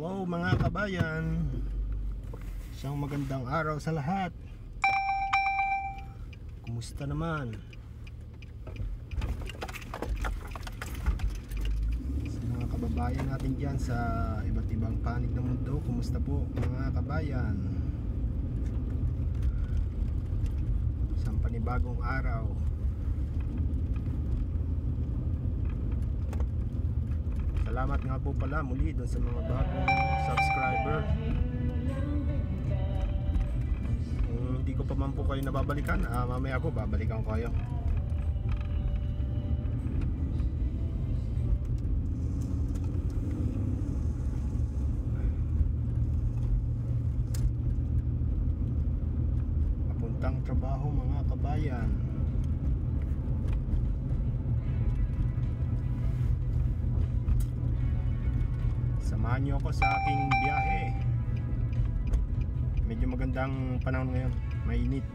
Hello mga kabayan Isang magandang araw sa lahat Kumusta naman? Sa mga kababayan natin dyan sa iba't ibang panig ng mundo Kumusta po mga kabayan? Isang panibagong araw Salamat nga po pala muli doon sa mga bagong subscriber. Kung hindi ko pa man po kayo nababalikan, ah, mamaya ako babalikan ko kayo. Papuntang trabaho mga kabayan. Samahan niyo ako sa aking biyahe. Medyo magandang panahon ngayon. Mainit.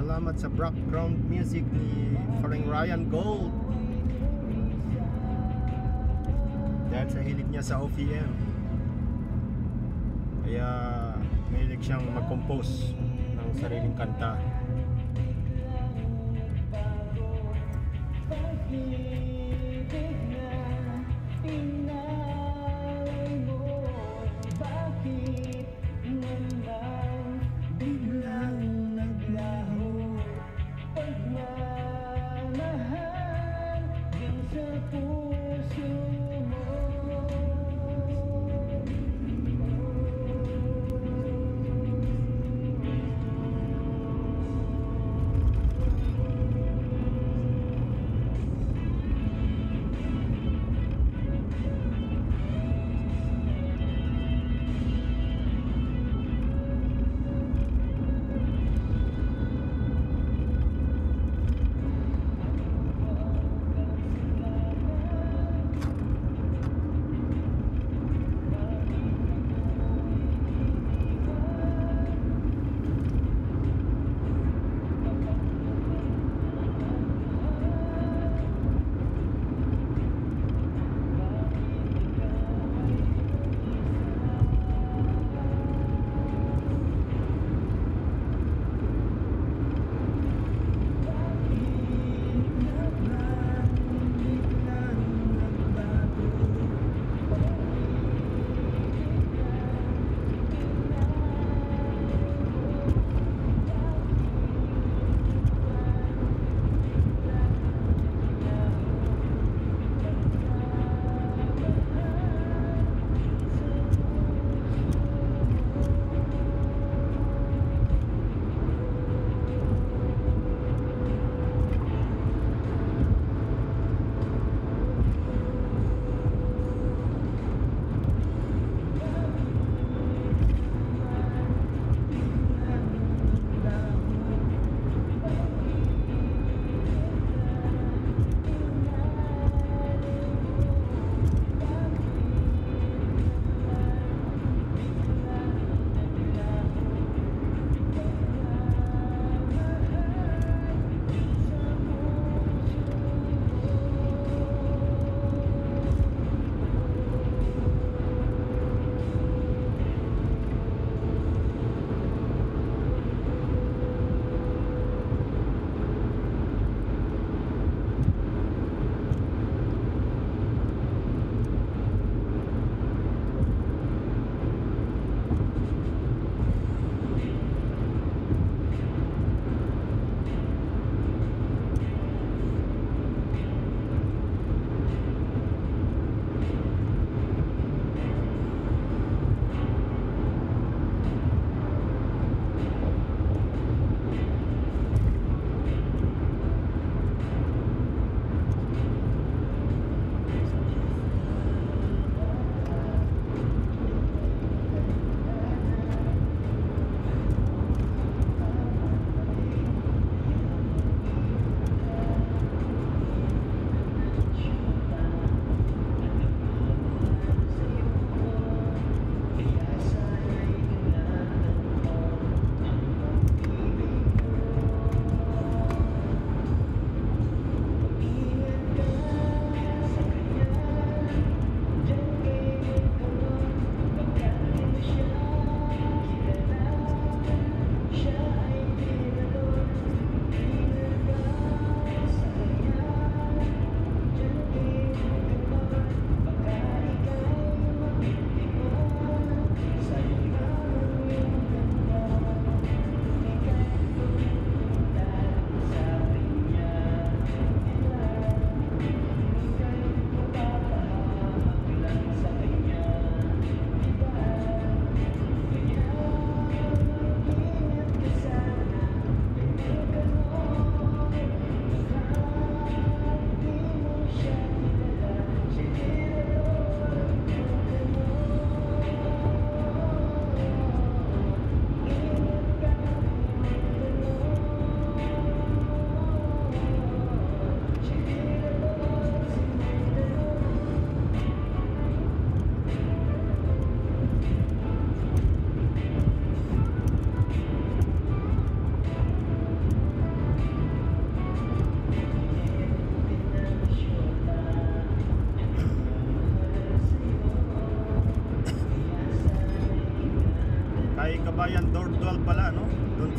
Salamat sa background music ni Faring Ryan Gold. Dahil sa hilig niya sa OPM. Kaya mahilig siyang mag-compose ng sariling kanta.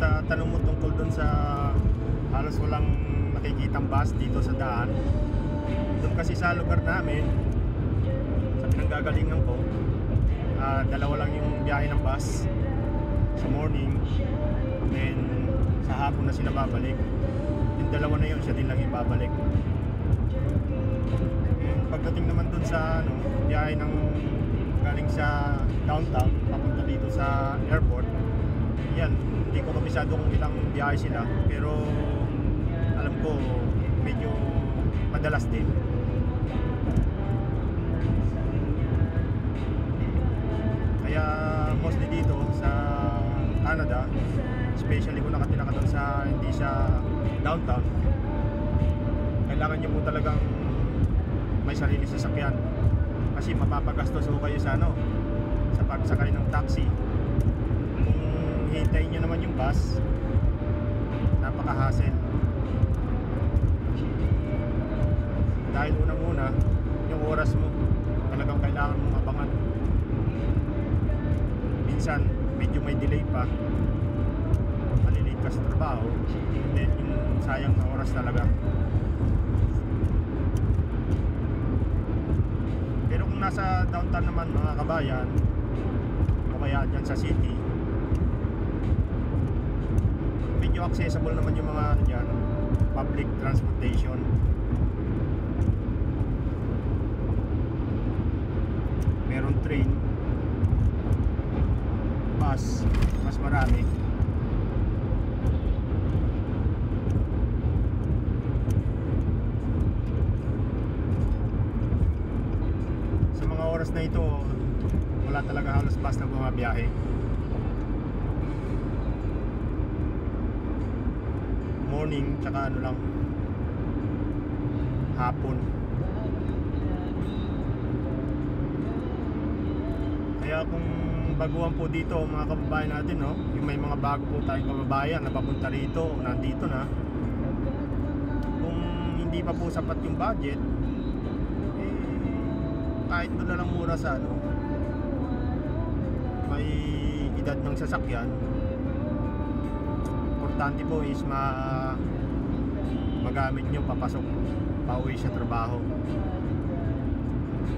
Sa tanong mo tungkol doon sa halos walang nakikitang bus dito sa daan. Doon kasi sa lugar namin, sa pinanggagalingan ko, ah, dalawa lang yung biyahe ng bus sa morning. Then sa hapon na sila babalik. Yung dalawa na yun, siya din lang. Yung pagdating naman doon sa ano, biyahe ng galing sa downtown papunta dito sa airport yan hindi ko kabisado kung ilang biyahe sila pero alam ko medyo madalas din. Kaya mostly dito sa Canada especially kung nakatira ka doon sa hindi sa downtown kailangan nyo po talagang may sarili sasakyan kasi mapapagastos ho kayo sa ano sa pagsakay ng taxi hintayin nyo naman yung bus. Napaka-hassle. Dahil unang-una yung oras mo talagang kailangan mong abangan. Minsan medyo may delay pa. Malilate ka sa trabaho then yung sayang na oras talaga. Pero kung nasa downtown naman mga kabayan o kaya dyan sa city medyo accessible naman yung mga ano dyan, public transportation. Meron train bus mas marami. Sa mga oras na ito wala talaga halos bus na bumabiyahe morning tsaka ano lang hapon. Kaya kung baguhan po dito mga kababayan natin no? Yung may mga bago po tayong kababayan na papunta rito nandito na. Kung hindi pa po sapat yung budget eh, kahit doon na lang mura sa ano may edad ng sasakyan importante po is ma magamit nyo papasok pauwi sa trabaho.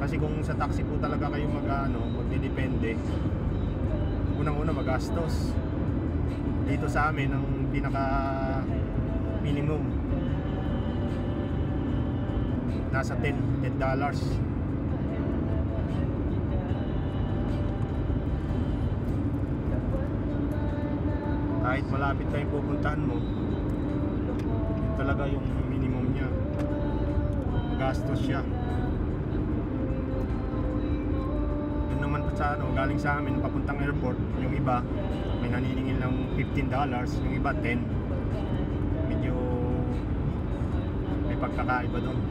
Kasi kung sa taxi po talaga kayo mag ano, magdidepende unang-una magastos. Dito sa amin ang pinaka minimum nasa 10 10 dollars kahit malapit na pupuntahan mo yun talaga yung minimum niya. Gastos siya. Yun naman sa ano galing sa amin papuntang airport yung iba may naniningil ng 15 dollars yung iba 10 medyo may pagkakaiba doon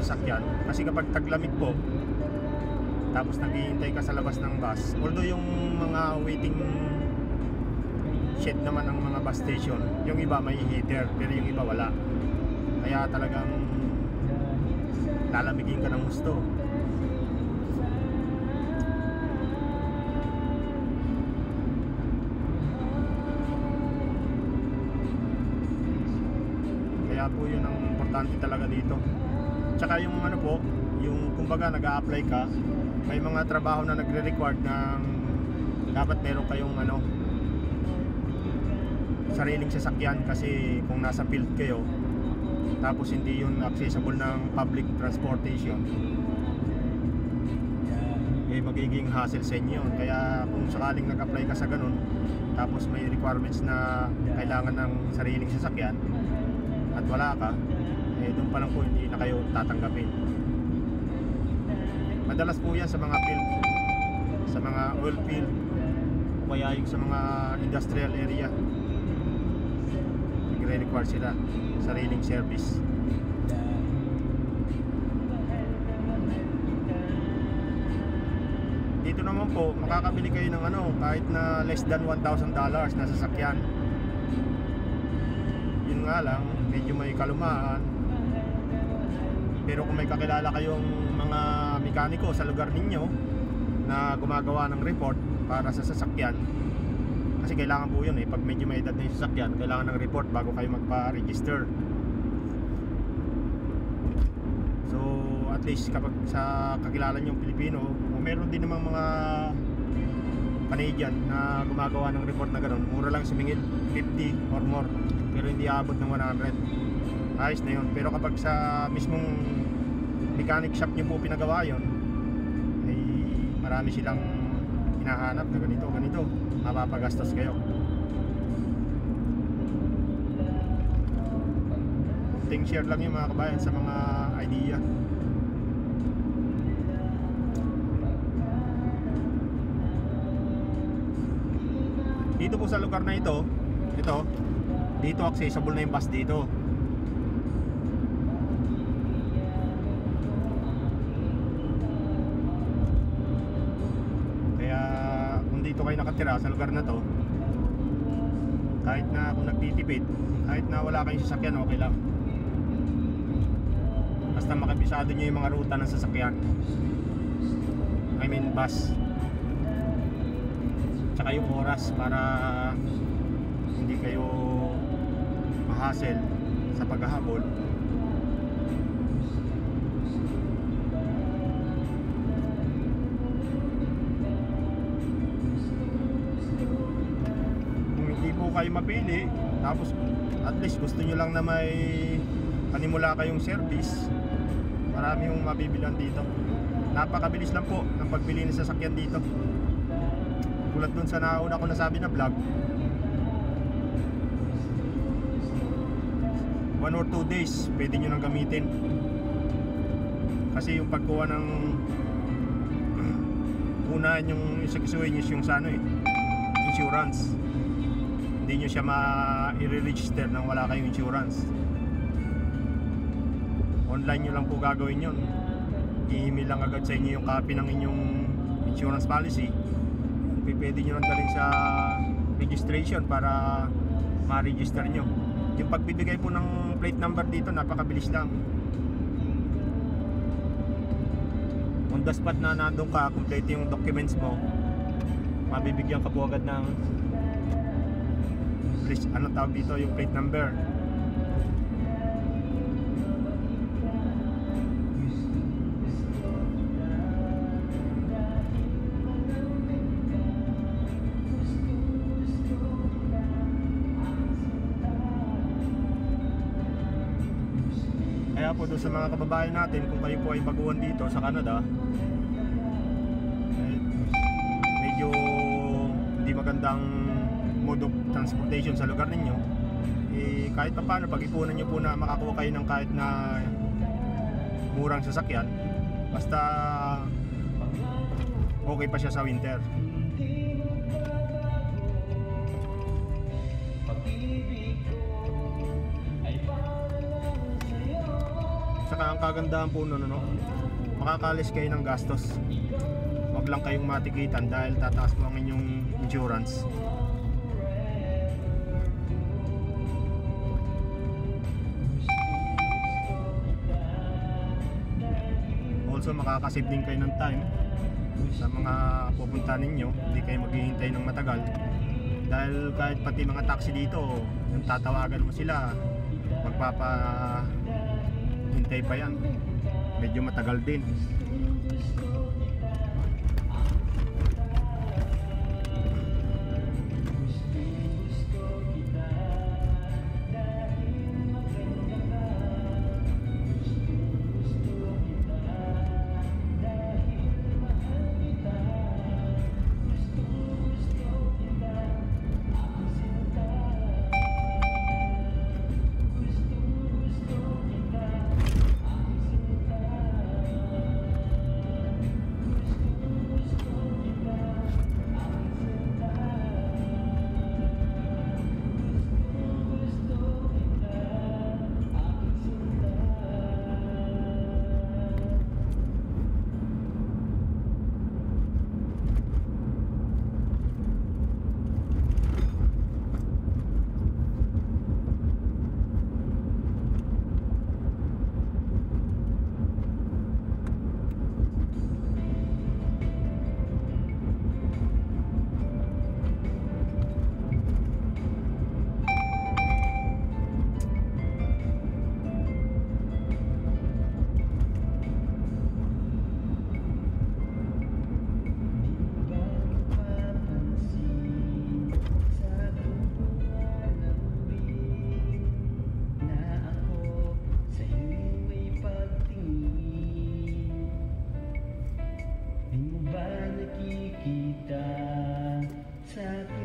sasakyan. Kasi kapag taglamig po, tapos naghihintay ka sa labas ng bus, although yung mga waiting shed naman ng mga bus station, yung iba may heater, pero yung iba wala. Kaya talagang lalamigin ka ng gusto. Kaya po yun ang importante talaga dito. Tsaka yung ano po, yung kumbaga nag apply ka, may mga trabaho na nagre-required ng dapat meron kayong ano sariling sasakyan kasi kung nasa field kayo tapos hindi yun accessible ng public transportation eh magiging hassle sa inyo kaya kung sakaling nag-apply ka sa ganun tapos may requirements na kailangan ng sariling sasakyan at wala ka eh doon pa lang po hindi na kayo tatanggapin. Madalas po yan sa mga field. Sa mga oil field. O kaya yung sa mga industrial area. Nagre-require sila sariling service. Dito naman po, makakabili kayo ng ano, kahit na less than $1,000 na sasakyan. Yun nga lang, medyo may kalumaan. Pero kung may kakilala kayong mga mekaniko sa lugar ninyo na gumagawa ng report para sa sasakyan, kasi kailangan po yun eh, pag medyo may edad na yung sasakyan, kailangan ng report bago kayo magpa-register. So, at least kapag sa kakilala nyo Pilipino, o meron din namang mga Canadian na gumagawa ng report na ganun, mura lang sumingil, 50 or more, pero hindi aabot ng 100. Ayos na yun. Pero kapag sa mismong mechanic shop nyo po pinagawa yun, ay marami silang hinahanap na ganito, ganito. Mapapagastos kayo. Konting share lang yung mga kabayan sa mga idea. Dito po sa lugar na ito, ito, dito accessible na yung bus dito. Dito kayo nakatira sa lugar na to, kahit na kung nagtitipid, kahit na wala kayong sasakyan, okay lang. Basta makabisado nyo yung mga ruta ng sasakyan. I mean bus. Tsaka yung oras para hindi kayo mahassle sa paghahabol. Mapili tapos at least gusto nyo lang na may panimula kayong service. Marami yung mabibilan dito. Napakabilis lang po ng pagbili ng sasakyan dito. Tulad dun sa nauna ko nasabi na vlog. One or two days pwede nyo nang gamitin. Kasi yung pagkuha ng una yung isakisuin is yung sa ano eh insurance hindi nyo siya ma-register nang wala kayong insurance. Online nyo lang po gagawin yun. I-email lang agad sa inyo yung copy ng inyong insurance policy. Pwede nyo lang dalhin sa registration para ma-register nyo. Yung pagbibigay po ng plate number dito napakabilis lang. On the spot na nandun ka complete yung documents mo mabibigyan ka po agad ng please, ano tawag dito yung plate number? Kaya po doon sa mga kababayan natin, kung kayo po ay baguhan dito sa Canada, eh, medyo hindi magandang mode of transportation sa lugar ninyo, eh, kahit pa paano, pag-ipunan nyo po na makakuha kayo ng kahit na murang sasakyan, basta okay pa siya sa winter. Saka ang kagandahan po nun, ano, makakalis kayo ng gastos. Huwag lang kayong matikitan dahil tataas po ang inyong insurance. Also makakasave din kayo ng time sa mga pupunta ninyo. Hindi kayo maghihintay ng matagal. Dahil kahit pati mga taxi dito, yung tatawagan mo sila, magpapa hintay pa yan. Medyo matagal din. bagi kita. satu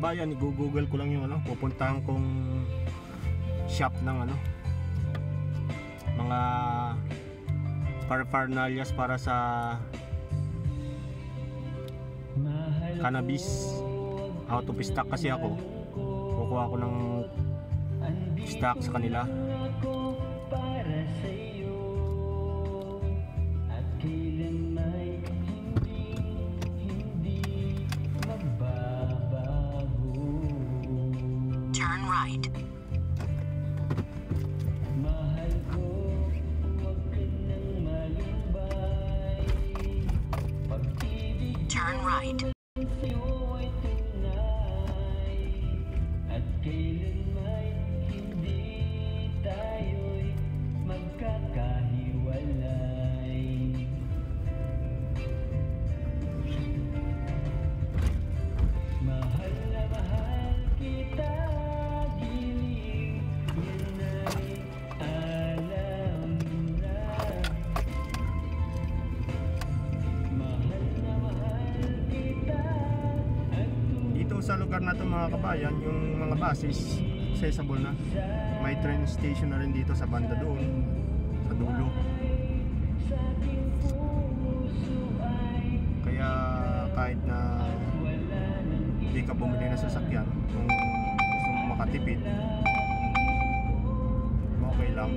kabayan, i-google ko lang yung ano, pupuntahan kong shop ng ano mga paraphernalia para sa cannabis. Out of stock kasi ako. Kukuha ako ng stock sa kanila. na to mga kabayan, yung mga buses, accessible na. May train station na rin dito sa banda doon, sa dulo. Kaya kahit na hindi ka bumili ng sasakyan, kung gusto mo makatipid, okay lang.